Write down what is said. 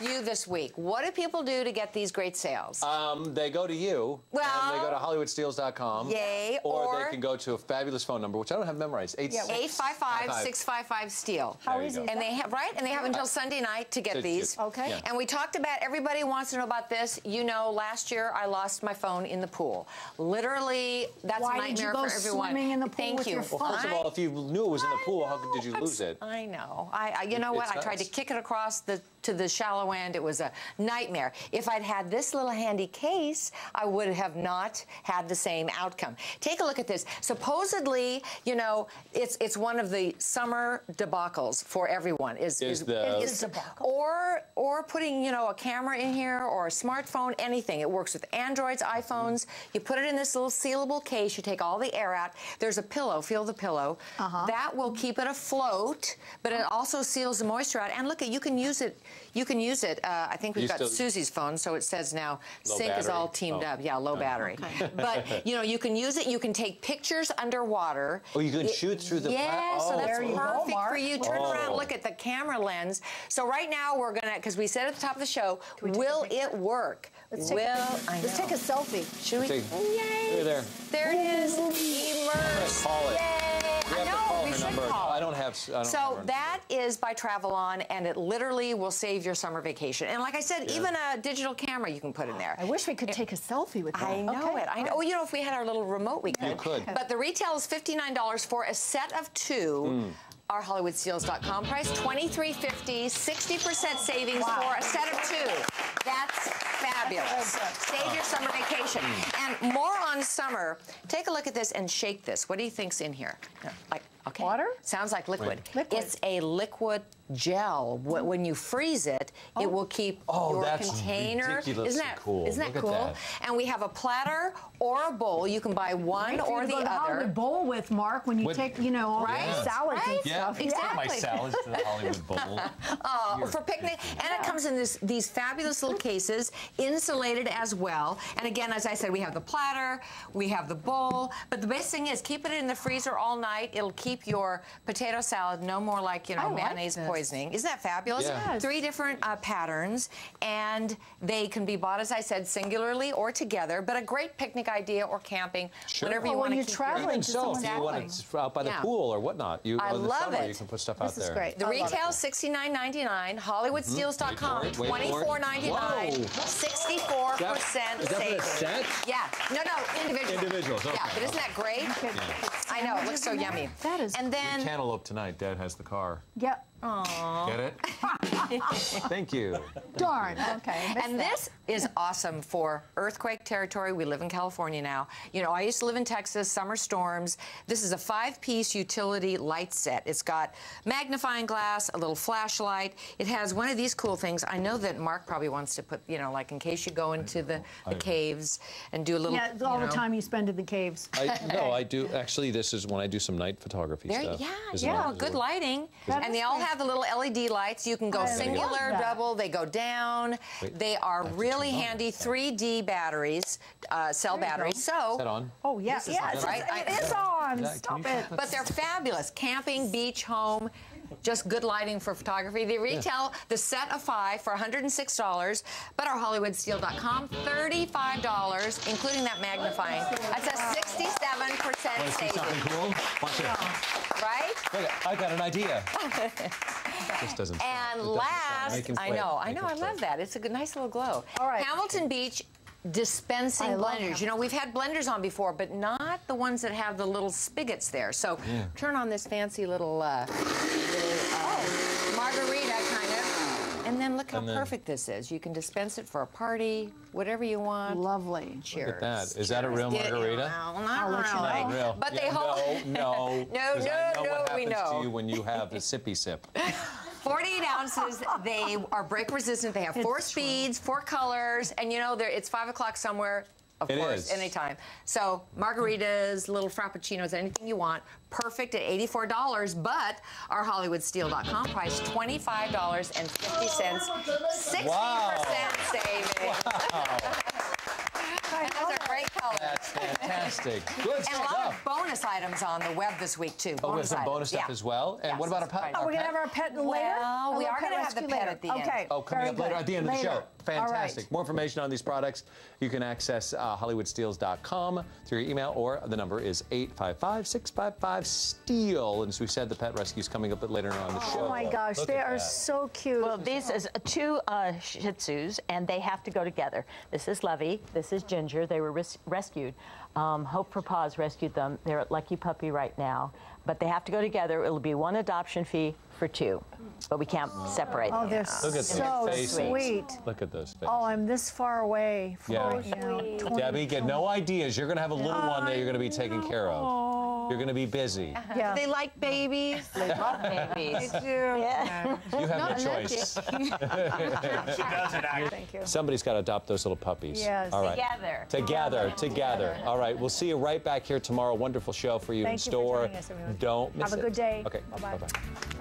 you this week. What do people do to get these great sales? Um, they go to you. Well- and they go to HollywoodSteals.com. Yay, Or, or- they can go to a fabulous phone number, which I don't have memorized. Eight, Yeah, 855-655-STEAL. How easy go. is And they have right, and they have until Sunday night to get To- these. to- Okay. yeah. And we talked about everybody wants to know about this. You know, last year I lost my phone in the pool. Literally, that's Why a did you nightmare go for everyone. swimming in the pool Thank with you. your Well, first of all, if you knew it was in the pool, how did you I'm lose it? I know. I, I you know what? It's I tried to kick it across the to the shallow end. It was a nightmare. If I'd had this little handy case, I would have not had the same outcome. Take a look at this. Supposedly, you know, it's it's one of the summer debacles for everyone. Is Is the- is- Debacle. or or putting you know a camera in here or a smartphone, anything. It works with Androids, iPhones. You put it in this little sealable case. You take all the air out. There's a pillow. Feel the pillow. Uh-huh. That will keep it afloat, but it also seals the moisture out. And look, at you can use it. You can use it. Uh, I think we've You got still- Susie's phone, so it says now Low sync is all teamed Oh. up. Yeah, low battery. But you know, you can use it. You can take pictures underwater. Oh, you can It- shoot through the pla- Yeah, so Oh. that's There you go, perfect for you. Turn around, Oh. look at the camera lens. So right now we're gonna, because we said at the top of the show, we will it work? Let's take, will a, I let's take a selfie. Should we? Take- Yay! There. There it is. Immerse. Have to know. call we her should number. call. I don't have. I don't So have that is by Travelon, and it literally will save your summer vacation. And like I said, even a digital camera you can put in there. I wish we could take a selfie with that. I know Okay, it. I know. Oh, you know, if we had our little remote, we could. You could. But the retail is $59 for a set of two. Hmm. Our HollywoodSteals.com price, $23.50, 60% savings for a set of two. That's fabulous. Save your summer vacation. Hmm. And more on summer. Take a look at this and shake this. What do you think's in here? Like, okay. Water? Sounds like liquid. Liquid. It's a liquid gel. Mm-hmm. When you freeze it, it oh. will keep Oh, your that's container. ridiculously Isn't that cool. Isn't that Look cool? that. And we have a platter or a bowl. You can buy one Great or the go other. Hollywood Bowl with Mark when you With- take, you know, all Right? the salads Right? and Yeah, stuff. Exactly. my salads to the Hollywood Bowl. Oh, for picnic. And it comes in this, these fabulous little cases, insulated as well. And again, as I said, we have the platter, we have the bowl. But the best thing is keep it in the freezer all night. It'll keep your potato salad no more like, you know, I like mayonnaise this. Poisoning. Isn't that fabulous? Yeah. Yes. Three different uh, patterns. And they can be bought, as I said, singularly or together. But a great picnic idea or camping, Sure. whenever Or you when want to you're keep traveling your... Even to so, if you want wedding. it out by the Yeah. pool or whatnot, you I the love summer it. you can put stuff out there. This is there. great. The I retail it. $69.99, HollywoodSteals.com, Wait for it, wait for it. $24.99, Whoa. 64% Is that for the savings. Yeah, no, no, individual. Individuals, Yeah, but isn't that great? I know, it looks so yummy. That is And then, Cantaloupe tonight. Dad has the car. Yeah. Get it? Thank you. Darn. Okay. And that. this is awesome for earthquake territory. We live in California now. You know, I used to live in Texas, summer storms. This is a five-piece utility light set. It's got magnifying glass, a little flashlight. It has one of these cool things. I know that Mark probably wants to put, you know, like in case you go into the, the caves and do a little, Yeah, all you the know, time you spend in the caves. I, no, I do. Actually, this is when I do some night photography There, stuff. yeah, yeah, it? good lighting. That And they all great. Have the little LED lights. You can go I singular, double, they go down. Wait, they are I have to really turn on handy 3D batteries, uh, cell There you batteries. Is that So, on? Oh, yes, yes, is yeah, on, it's, right? it I- is on. Stop it. but they're fabulous. Camping, beach, home. Just good lighting for photography. They retail the set of five for $106, but our HollywoodSteel.com, $35, including that magnifying. That's a 67% See something savings, cool? Watch it. right? Look, I got an idea. this doesn't. stop. It And doesn't last, I know, I know, I love that. It's a good, nice little glow. All right. Hamilton Beach dispensing I love blenders. You know, we've had blenders on before, but not the ones that have the little spigots there. So turn on this fancy little, uh, little uh, margarita kind of, and then look how then- perfect this is. You can dispense it for a party, whatever you want. Lovely. Cheers. Look at that. Is that a real Yeah, margarita? No, not I'll you really. know. Real. But Yeah, they hold. No, no. No, 'cause no, I know no, what we happens know. to you when you have the sippy sip. 48 ounces. They are break resistant. They have four It's true. speeds, four colors, and you know it's five o'clock somewhere. Of It course, is. anytime. So margaritas, little frappuccinos, anything you want. Perfect at $84, but our HollywoodSteel.com price $25.50. 60% Wow. savings. And those are great colors. That's fantastic. Fantastic. Good And a lot of bonus items on the web this week, too. Oh, we some bonus stuff yeah. as well. And Yes, what about our pet? surprise. Oh, our we're gonna have our pet later. Well, A we are gonna have the pet later. at the end. Okay. Oh, coming very up later at the end of the show. Fantastic. All right. More information on these products you can access uh, HollywoodSteals.com through your email, or the number is 855 655 STEAL. And as we said, the pet rescue is coming up a bit later on the show. Oh my gosh, Look they are that. so cute. Well, these is two uh, Shih Tzus, and they have to go together. This is Lovey. This is Ginger. They were res- rescued. Um, Hope for Paws rescued them. They're at Lucky Puppy right now, but they have to go together. It'll be one adoption fee for two, but we can't separate oh, them. they're Look at so faces. sweet. Look at those faces. Oh, I'm this far away. From, Yeah. you know, 20 Debbie, get no ideas. You're going to have a little one that you're going to be taken care of. You're going to be busy. Uh-huh. Yeah. They like babies. They love babies. they do. Yeah. You have Not the choice. Thank you. Somebody's got to adopt those little puppies. Yes. All right. Together. Together, together. All right, we'll see you right back here tomorrow. Wonderful show for you in Thank you store. joining us. Don't miss it. Have a good day. Okay. Bye-bye. Bye-bye.